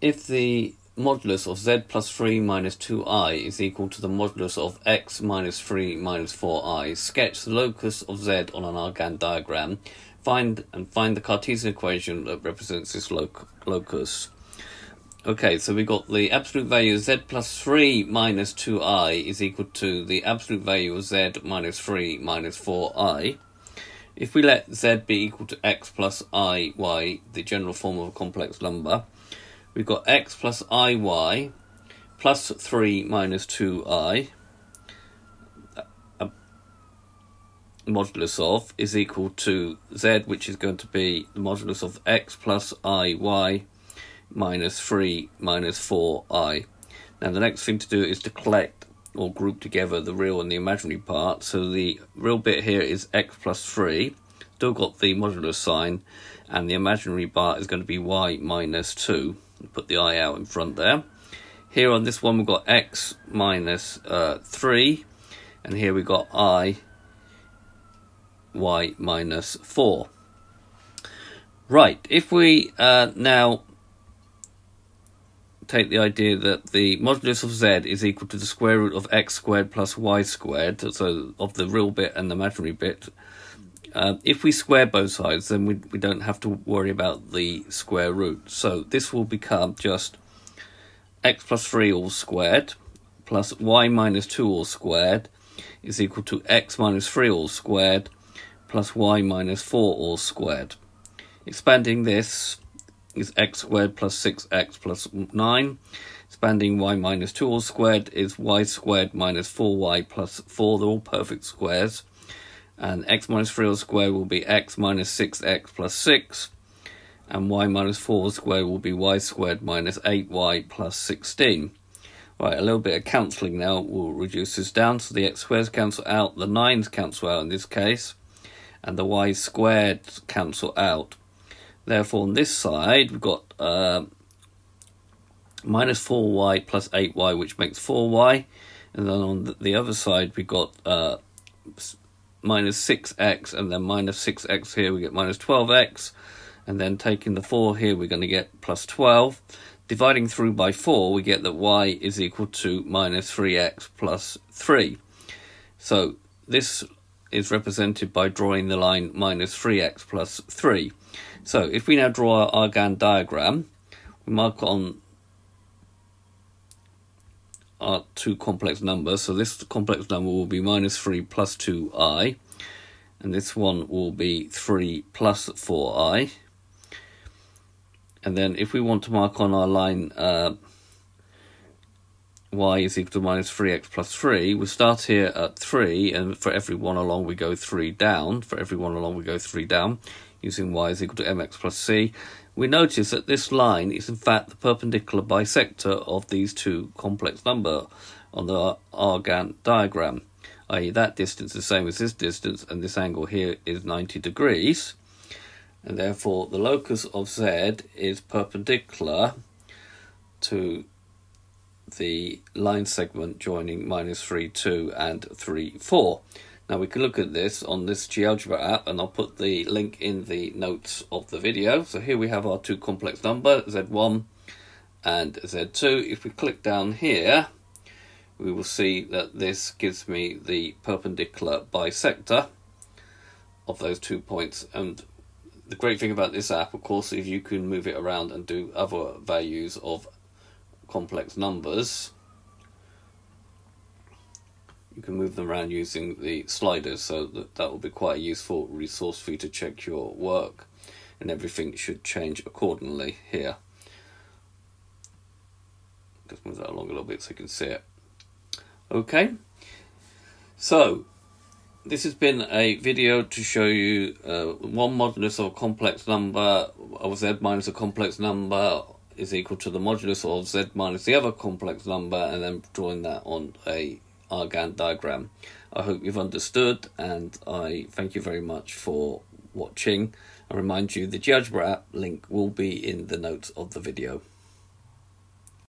if the modulus of z plus 3 minus 2i is equal to the modulus of x minus 3 minus 4i, sketch the locus of z on an Argand diagram. Find and find the Cartesian equation that represents this loc locus. Okay, so we got the absolute value of z plus 3 minus 2i is equal to the absolute value of z minus 3 minus 4i. If we let z be equal to x plus i y, the general form of a complex number, we've got x plus iy plus 3 minus 2i modulus of is equal to z, which is going to be the modulus of x plus iy minus 3 minus 4i. Now the next thing to do is to collect or group together the real and the imaginary part. So the real bit here is x plus 3, still got the modulus sign, and the imaginary part is going to be y minus 2. Put the i out in front there. Here on this one we've got x minus, uh, 3, and here we've got i y minus 4. Right, if we uh, now take the idea that the modulus of z is equal to the square root of x squared plus y squared, so of the real bit and the imaginary bit, uh, if we square both sides, then we, we don't have to worry about the square root. So this will become just x plus 3 all squared plus y minus 2 all squared is equal to x minus 3 all squared plus y minus 4 all squared. Expanding this, is x squared plus 6x plus 9. Expanding y minus 2 all squared is y squared minus 4y plus 4. They're all perfect squares. And x minus 3 all squared will be x minus 6x plus 6. And y minus 4 all squared will be y squared minus 8y plus 16. Right, a little bit of cancelling now will reduce this down. So the x squares cancel out, the 9s cancel out in this case. And the y squared cancel out. Therefore, on this side, we've got uh, minus 4y plus 8y, which makes 4y. And then on the other side, we've got uh, minus 6x, and then minus 6x here, we get minus 12x. And then taking the 4 here, we're going to get plus 12. Dividing through by 4, we get that y is equal to minus 3x plus 3. So this is represented by drawing the line minus 3x plus 3. So if we now draw our Argand diagram, we mark on our two complex numbers. So this complex number will be minus 3 plus 2i, and this one will be 3 plus 4i. And then if we want to mark on our line uh, y is equal to minus 3x plus 3, we start here at 3, and for every one along we go 3 down. For every one along we go 3 down, using y is equal to mx plus c. We notice that this line is in fact the perpendicular bisector of these two complex number on the Argand diagram, i.e. that distance is the same as this distance, and this angle here is 90 degrees. And therefore the locus of z is perpendicular to the line segment joining minus 3, 2 and 3, 4. Now we can look at this on this GeoGebra app and I'll put the link in the notes of the video. So here we have our two complex number, Z1 and Z2. If we click down here, we will see that this gives me the perpendicular bisector of those two points. And the great thing about this app, of course, is you can move it around and do other values of complex numbers, you can move them around using the sliders, so that, that will be quite a useful resource for you to check your work, and everything should change accordingly here. Just move that along a little bit so you can see it. Okay, so this has been a video to show you uh, one modulus of a complex number of z minus a complex number is equal to the modulus of z minus the other complex number and then drawing that on a Argand diagram. I hope you've understood and I thank you very much for watching. I remind you the GeoGebra app link will be in the notes of the video.